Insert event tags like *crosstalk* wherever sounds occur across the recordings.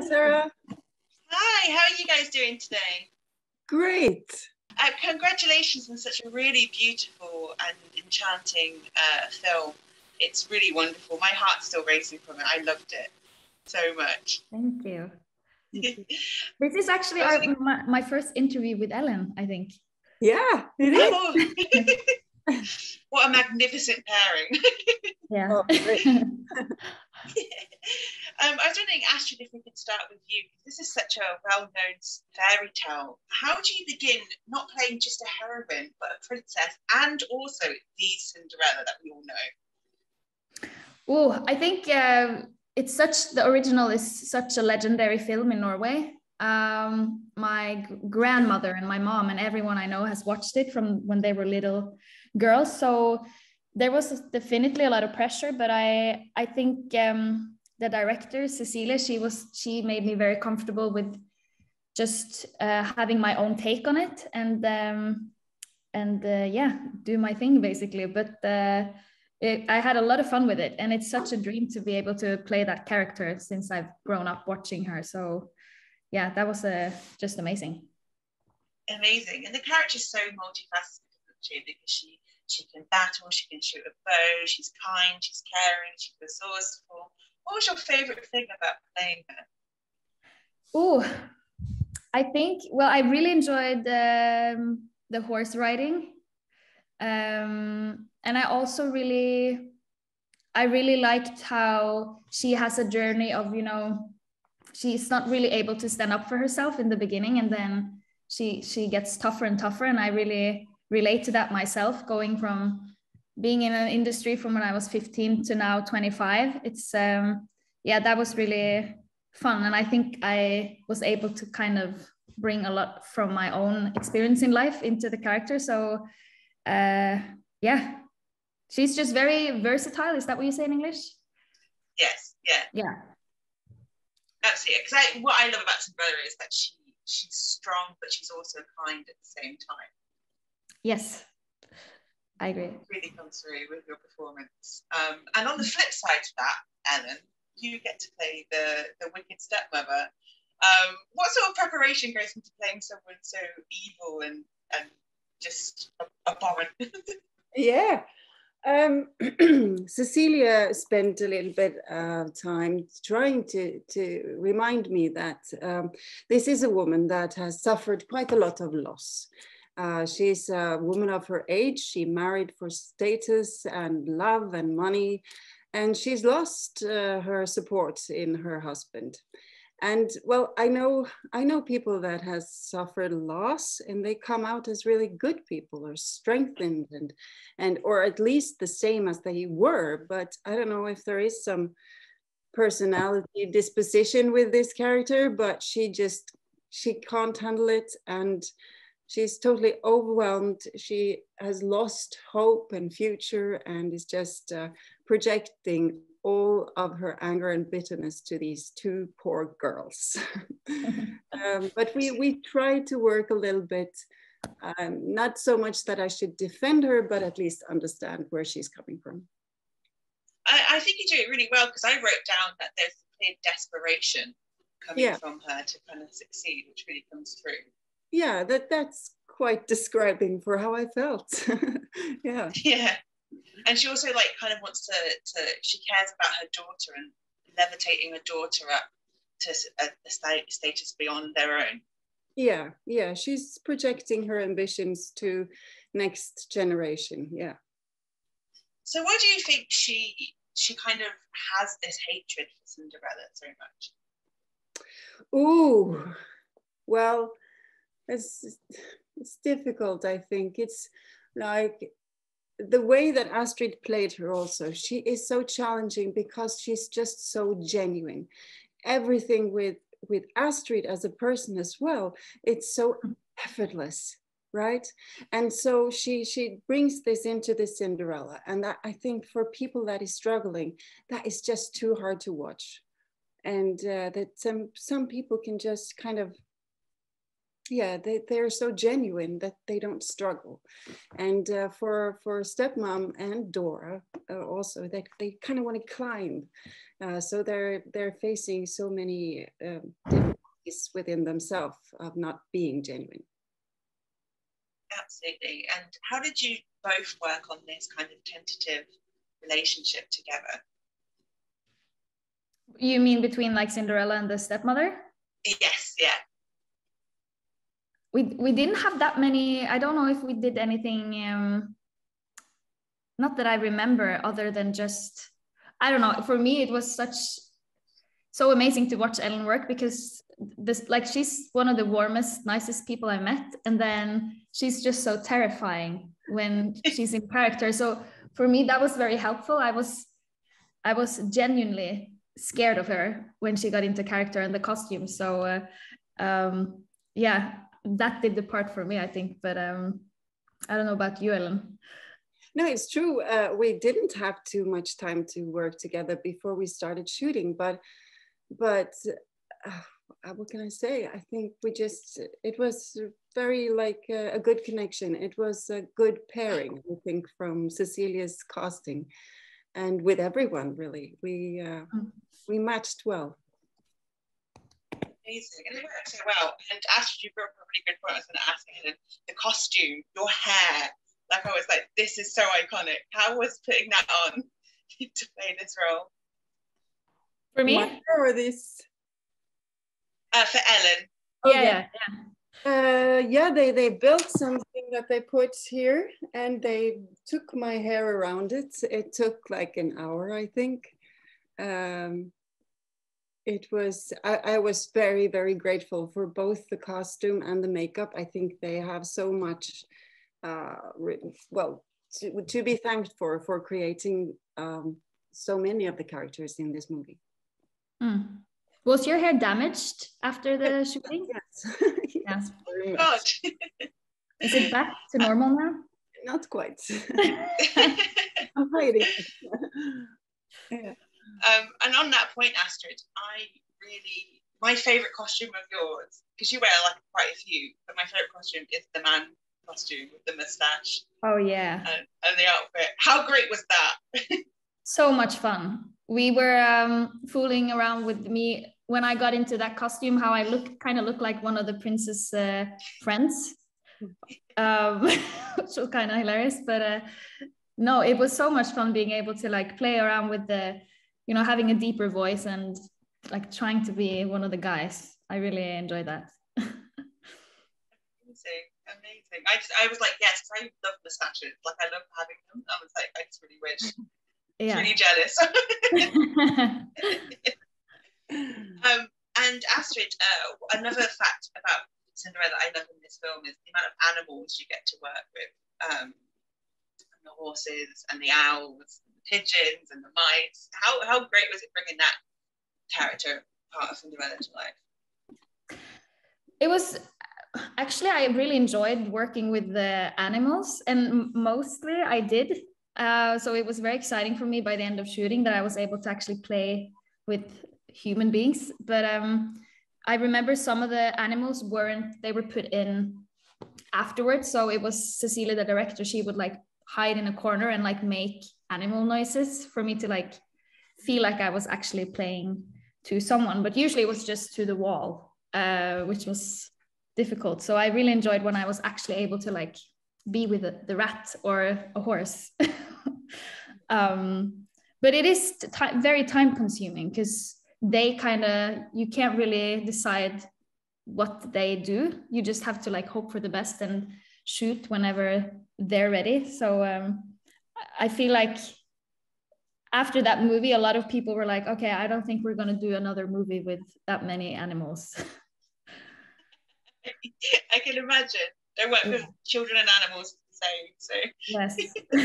Hi, Sarah. Hi, how are you guys doing today? Great. Uh, congratulations on such a really beautiful and enchanting uh, film. It's really wonderful. My heart's still racing from it. I loved it so much. Thank you. *laughs* this is actually our, my, my, first interview with Ellen, I think. Yeah, it is. *laughs* *laughs* What a magnificent pairing. *laughs* yeah. Oh, *laughs* Um, I was wondering, Astrid, if we could start with you. This is such a well-known fairy tale. How do you begin not playing just a heroine, but a princess, and also the Cinderella that we all know? Oh, I think uh, it's such the original is such a legendary film in Norway. Um, my grandmother and my mom and everyone I know has watched it from when they were little girls. So there was definitely a lot of pressure, but I I think um, the director Cecilie, she was she made me very comfortable with just uh, having my own take on it and um, and uh, yeah, do my thing basically. But uh, it, I had a lot of fun with it, and it's such a dream to be able to play that character since I've grown up watching her. So yeah, that was uh, just amazing. Amazing, and the character is so multifaceted because she she can battle, she can shoot a bow, she's kind, she's caring, she's resourceful what was your favorite thing about playing her? Oh, I think, well, I really enjoyed um, the horse riding. Um, and I also really, I really liked how she has a journey of, you know, she's not really able to stand up for herself in the beginning and then she she gets tougher and tougher and i really relate to that myself going from being in an industry from when I was 15 to now 25, it's um, yeah, that was really fun, and I think I was able to kind of bring a lot from my own experience in life into the character. So uh, yeah, she's just very versatile. Is that what you say in English? Yes. Yeah. Yeah. Absolutely. Because what I love about Cinderella is that she she's strong, but she's also kind at the same time. Yes, I agree. Really comes through with your performance. Um, and on the flip side to that, Ellen, you get to play the, the wicked stepmother. Um, what sort of preparation goes into playing someone so evil and, and just abhorrent? *laughs* yeah. Um, *clears throat* Cecilie spent a little bit of time trying to, to remind me that um, this is a woman that has suffered quite a lot of loss. Uh, she's a woman of her age. She married for status and love and money, and she's lost uh, her support in her husband. And well, I know I know people that has suffered loss, and they come out as really good people, or strengthened, and and or at least the same as they were. But I don't know if there is some personality disposition with this character, but she just she can't handle it and she's totally overwhelmed. She has lost hope and future and is just uh, projecting all of her anger and bitterness to these two poor girls. *laughs* um, but we, we try to work a little bit, um, not so much that I should defend her, but at least understand where she's coming from. I, I think you do it really well because I wrote down that there's clear desperation coming yeah. from her to kind of succeed, which really comes through yeah that that's quite describing for how i felt. *laughs* Yeah. Yeah. And she also like kind of wants to to she cares about her daughter and levitating her daughter up to a, a status beyond their own. Yeah yeah. She's projecting her ambitions to next generation. Yeah. So why do you think she she kind of has this hatred for cinderella so much? Oh well it's it's difficult i think. It's like the way that astrid played her also she is so challenging because she's just so genuine. Everything with with astrid as a person as well it's so effortless right? And so she she brings this into the cinderella and that, i think for people that is struggling that is just too hard to watch. And uh, that some some people can just kind of yeah they, they're so genuine that they don't struggle. And uh, for for stepmom and dora uh, also they, they kind of want to climb uh, so they're they're facing so many um, difficulties within themselves of not being genuine. Absolutely. And how did you both work on this kind of tentative relationship together? You mean between like cinderella and the stepmother? Yes yeah we we didn't have that many i don't know if we did anything um not that i remember other than just i don't know for me it was such so amazing to watch ellen work because this like she's one of the warmest nicest people i met and then she's just so terrifying when *laughs* she's in character. So for me that was very helpful. I was i was genuinely scared of her when she got into character and the costume. So uh, um yeah that did the part for me, I think. But um, I don't know about you, Ellen. No, it's true. Uh, we didn't have too much time to work together before we started shooting, but but uh, what can I say? I think we just it was very like a, a good connection. It was a good pairing. I think from Cecilie's casting, and with everyone really, we uh, mm. we matched well amazing. And it worked so well. And Astrid, you brought up a really good point. I was going to ask Ellen, the costume, your hair. Like I was like, this is so iconic. How was putting that on *laughs* to play this role? For me? Or this? Uh, for Ellen. Oh, yeah, yeah. yeah. Uh, yeah, they, they built something that they put here and they took my hair around it. It took like an hour, I think. Um, it was I, I, was very very grateful for both the costume and the makeup. I think they have so much uh, well to, to be thanked for for creating um, so many of the characters in this movie. Mm. was your hair damaged after the yes. shooting? Yes. *laughs* Yes. *laughs* God. *laughs* is it back to normal now? not quite. I'm hiding. Yeah um, and on that point, Astrid, I really my favorite costume of yours because you wear like quite a few, but my favorite costume is the man costume with the mustache. Oh yeah, and, and the outfit. How great was that? *laughs* so much fun. We were um, fooling around with me when I got into that costume. How I look, kind of looked like one of the princess uh, friends, um, *laughs* which was kind of hilarious. But uh, no, it was so much fun being able to like play around with the you know having a deeper voice and like trying to be one of the guys. I really enjoyed that. Amazing amazing. I just i was like yes i love mustaches like i love having them. I was like i just really wish. *laughs* Yeah. Really jealous. *laughs* *laughs* Um and astrid uh, another fact about cinderella that i love in this film is the amount of animals you get to work with. Um the horses and the owls pigeons and the mice. How, how great was it bringing that character part of Cinderella to life? It was actually, I really enjoyed working with the animals, and mostly I did. Uh, so it was very exciting for me by the end of shooting that I was able to actually play with human beings. But um, I remember some of the animals weren't, they were put in afterwards. So it was Cecilie, the director, she would like hide in a corner and like make animal noises for me to like feel like I was actually playing to someone, but usually it was just to the wall, uh, which was difficult. So I really enjoyed when I was actually able to like be with the, the rat or a horse. *laughs* um, but it is very time consuming because they kind of you can't really decide what they do. You just have to like hope for the best and shoot whenever they're ready. So um, I feel like after that movie, a lot of people were like, okay, I don't think we're going to do another movie with that many animals. *laughs* I can imagine. They work with children and animals the same. So yes. *laughs*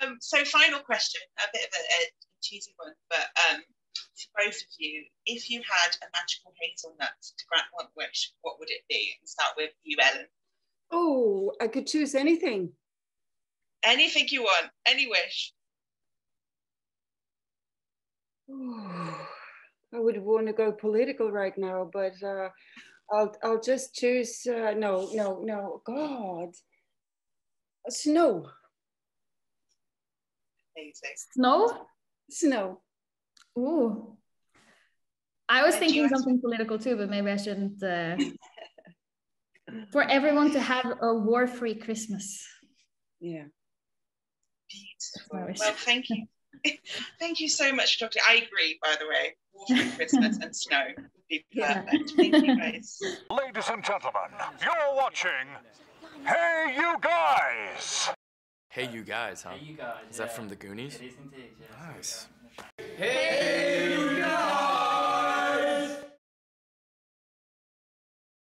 um, so final question, a bit of a, a cheesy one, but um, for both of you, if you had a magical hazelnut to grant one wish, what would it be? And start with you, Ellen. Oh, I could choose anything. Anything you want, any wish. Oh, *sighs* I would want to go political right now, but uh, I'll I'll just choose. Uh, no, no, no. God, snow. Snow? Snow. Ooh. I was thinking you something political too, but maybe I shouldn't. Uh... *laughs* For everyone to have a war-free Christmas. Yeah. Beautiful. Well, thank you. *laughs* thank you so much, Doctor. I agree, by the way. Water, Christmas, and snow would be Yeah. perfect. Thank you, guys. *laughs* Ladies and gentlemen, you're watching Hey You Guys! Hey, you guys, huh? Hey, you guys. Is that from the Goonies? It is indeed, yeah. Nice. Hey,